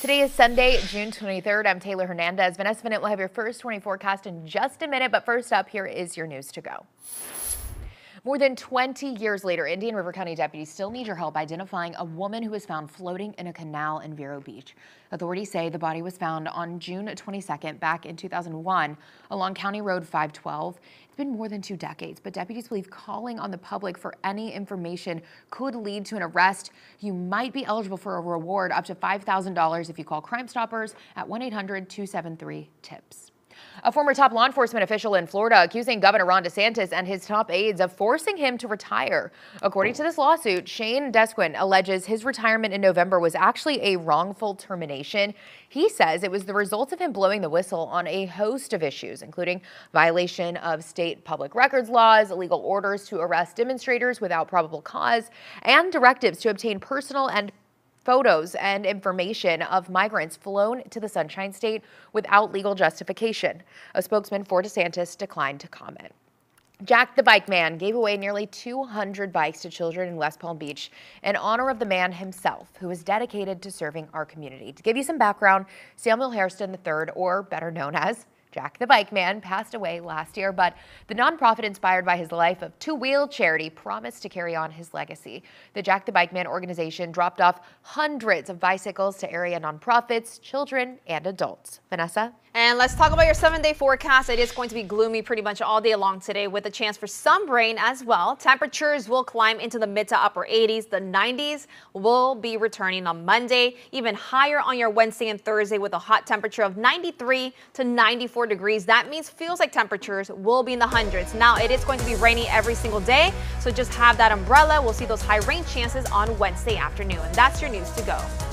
Today is Sunday, June 23rd. I'm Taylor Hernandez. Vanessa Bennett will have your first 24 forecast in just a minute, but first up, here is your news to go. More than 20 years later, Indian River County deputies still need your help identifying a woman who was found floating in a canal in Vero Beach. Authorities say the body was found on June 22nd back in 2001 along County Road 512. It's been more than two decades, but deputies believe calling on the public for any information could lead to an arrest. You might be eligible for a reward up to $5,000 if you call Crime Stoppers at 1-800-273-TIPS. A former top law enforcement official in Florida accusing Governor Ron DeSantis and his top aides of forcing him to retire. According to this lawsuit, Shane Desguin alleges his retirement in November was actually a wrongful termination. He says it was the result of him blowing the whistle on a host of issues, including violation of state public records laws, illegal orders to arrest demonstrators without probable cause, and directives to obtain personal and photos and information of migrants flown to the Sunshine State without legal justification. A spokesman for DeSantis declined to comment. Jack the Bike Man gave away nearly 200 bikes to children in West Palm Beach in honor of the man himself, who is dedicated to serving our community. To give you some background, Samuel Hairston III, or better known as Jack the Bike Man passed away last year, but the nonprofit inspired by his life of two-wheel charity promised to carry on his legacy. The Jack the Bike Man organization dropped off hundreds of bicycles to area nonprofits, children, and adults. Vanessa? And let's talk about your seven day forecast. It is going to be gloomy pretty much all day long today with a chance for some rain as well. Temperatures will climb into the mid to upper 80s. The 90s will be returning on Monday, even higher on your Wednesday and Thursday with a hot temperature of 93 to 94 degrees. That means feels like temperatures will be in the hundreds. Now it is going to be rainy every single day, so just have that umbrella. We'll see those high rain chances on Wednesday afternoon. That's your news to go.